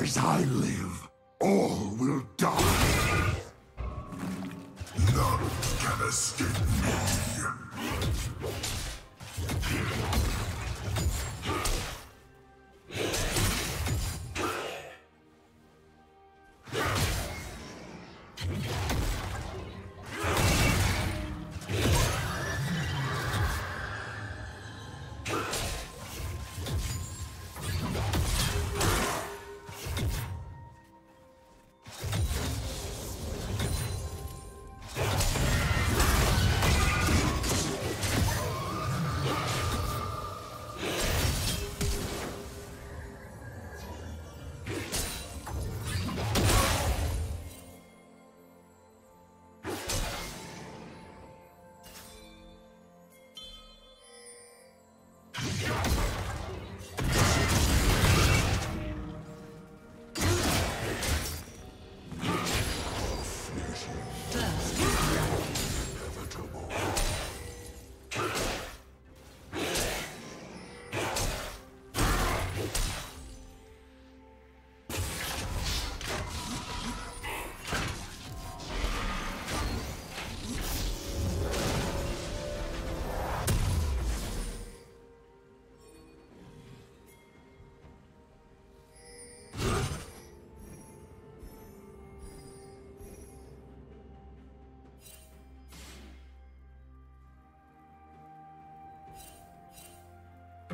As I live, all will die. None can escape me.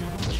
Double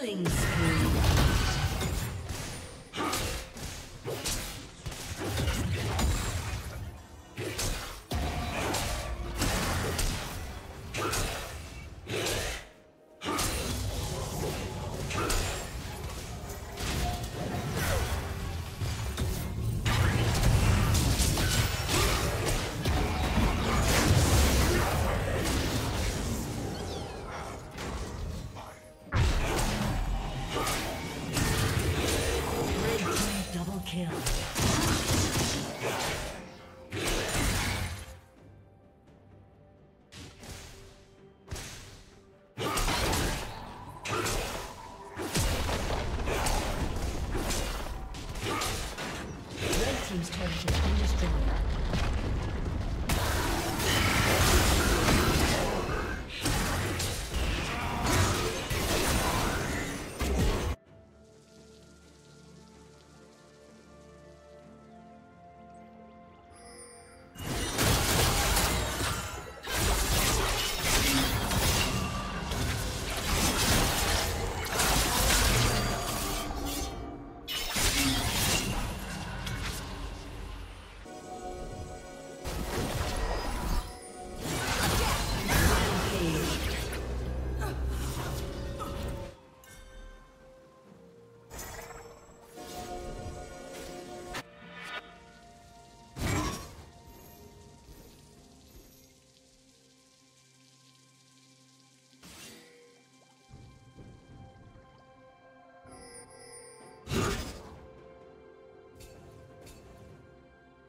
Killing spree.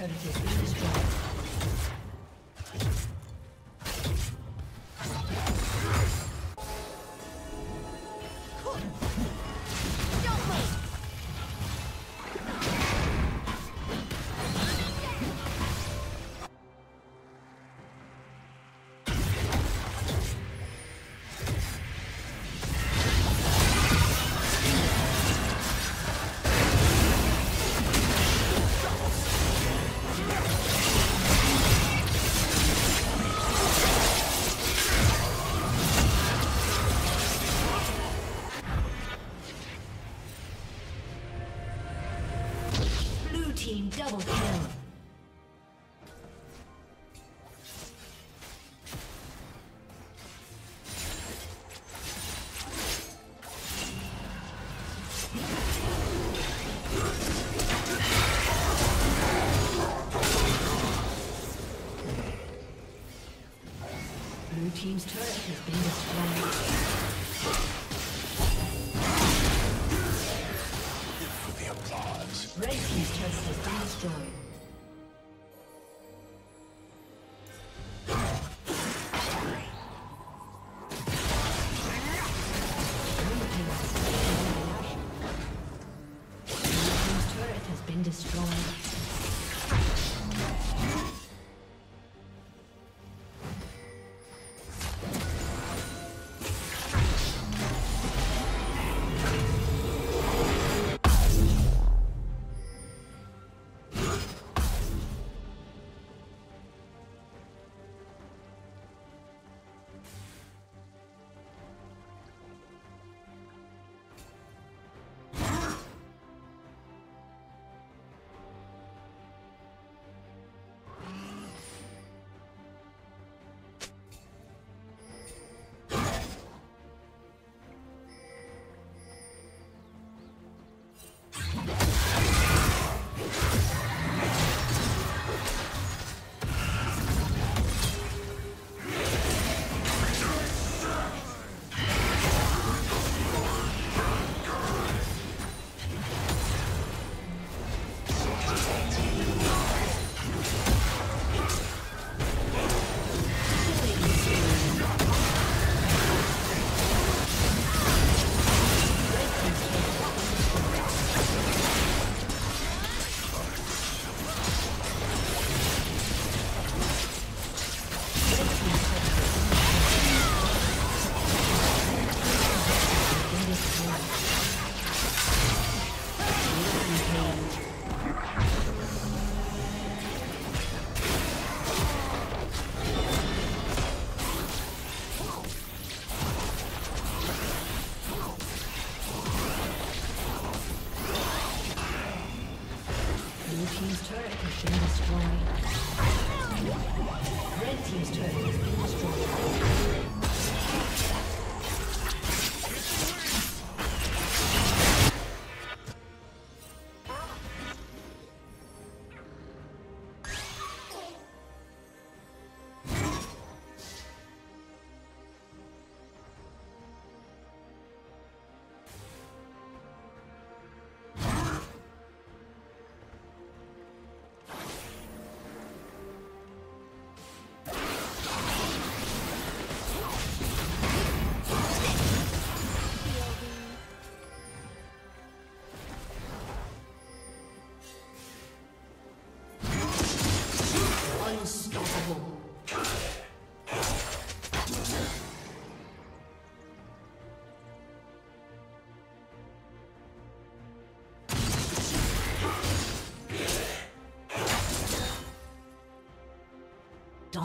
Team's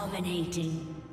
Dominating.